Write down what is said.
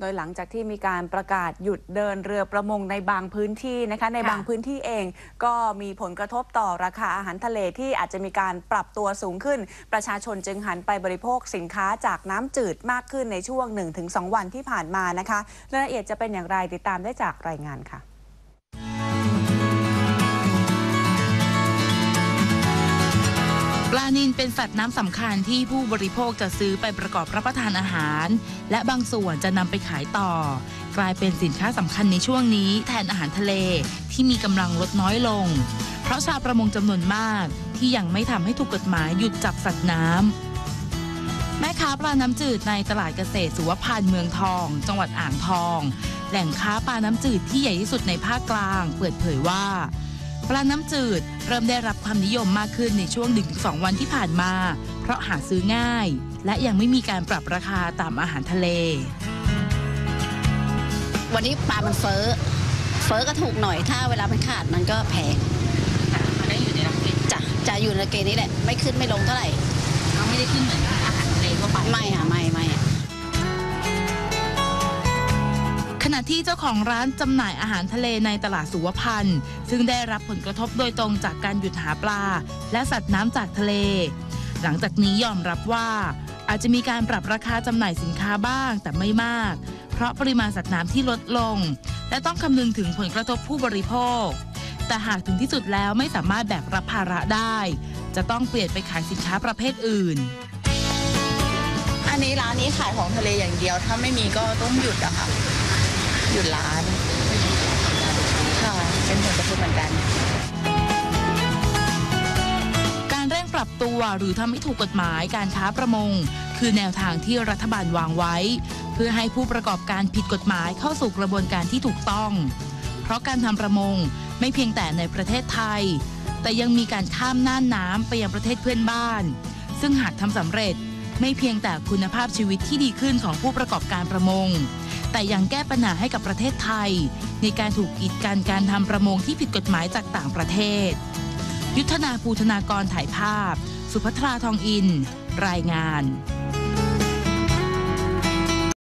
โดยหลังจากที่มีการประกาศหยุดเดินเรือประมงในบางพื้นที่นะคะในค่ะบางพื้นที่เอง ก็มีผลกระทบต่อราคาอาหารทะเลที่อาจจะมีการปรับตัวสูงขึ้น ประชาชนจึงหันไปบริโภคสินค้าจากน้ำจืดมากขึ้นในช่วง 1-2 วันที่ผ่านมานะคะรายละเอียดจะเป็นอย่างไรติดตามได้จากรายงานค่ะ ลานิลเป็นสัตว์น้ำสำคัญที่ผู้บริโภคจะซื้อไปประกอบรับประทานอาหาร และบางส่วนจะนำไปขายต่อ กลายเป็นสินค้าสำคัญในช่วงนี้แทนอาหารทะเลที่มีกำลังลดน้อยลง เพราะชาวประมงจำนวนมากที่ยังไม่ทำให้ถูกกฎหมายหยุดจับสัตว์น้ำแม่ค้าปลาน้ำจืดในตลาดเกษตรสุวพันธ์เมืองทอง จังหวัดอ่างทอง แหล่งค้าปลาน้ำจืดที่ใหญ่ที่สุดในภาคกลาง เปิดเผยว่า ปลาน้ำจืดเริ่มได้รับความนิยมมากขึ้นในช่วง 1-2 วันที่ผ่านมา เพราะหาซื้อง่าย และยังไม่มีการปรับราคาตามอาหารทะเล วันนี้ปลามันเฟ้อ เฟ้อก็ถูกหน่อยถ้าเวลามันขาดมันก็แพงมันได้อยู่ในหลักเกณฑ์จะจะอยู่ในเกณฑ์นี้แหละ ไม่ขึ้นไม่ลงเท่าไหร่เขาไม่ได้ขึ้นเหมือนอาหารทะเลทั่วไปไม่ค่ะไม่ไม่ ณะที่เจ้าของร้านจำหน่ายอาหารทะเลในตลาดสุวพันธ์ซึ่งได้รับผลกระทบโดยตรงจากการหยุดหาปลา และสัตว์น้ำจากทะเล หลังจากนี้ยอมรับว่า อาจจะมีการปรับราคาจำหน่ายสินค้าบ้างแต่ไม่มาก เพราะปริมาณสัตว์น้ำที่ลดลง และต้องคำนึงถึงผลกระทบผู้บริโภค แต่หากถึงที่สุดแล้วไม่สามารถแบกรับภาระได้ จะต้องเปลี่ยนไปขายสินค้าประเภทอื่นอันนี้ร้านนี้ขายของทะเลอย่างเดียว ถ้าไม่มีก็ต้องหยุดอะค่ะ หยุดร้านค่ะเป็นผลกระทบเหมือนกันการเร่งปรับตัวหรือทำให้ถูกกฎหมายการค้าประมง คือแนวทางที่รัฐบาลวางไว้ เพื่อให้ผู้ประกอบการผิดกฎหมายเข้าสู่กระบวนการที่ถูกต้อง เพราะการทำประมงไม่เพียงแต่ในประเทศไทย แต่ยังมีการข้ามน่านน้ำไปยังประเทศเพื่อนบ้าน ซึ่งหากทำสำเร็จ ไม่เพียงแต่คุณภาพชีวิตที่ดีขึ้นของผู้ประกอบการประมง แต่ยังแก้ปัญหาให้กับประเทศไทย ในการถูกกีดกันการทำประมงที่ผิดกฎหมายจากต่างประเทศ ยุทธนาภูธนากรถ่ายภาพ สุภัทราทองอิน รายงาน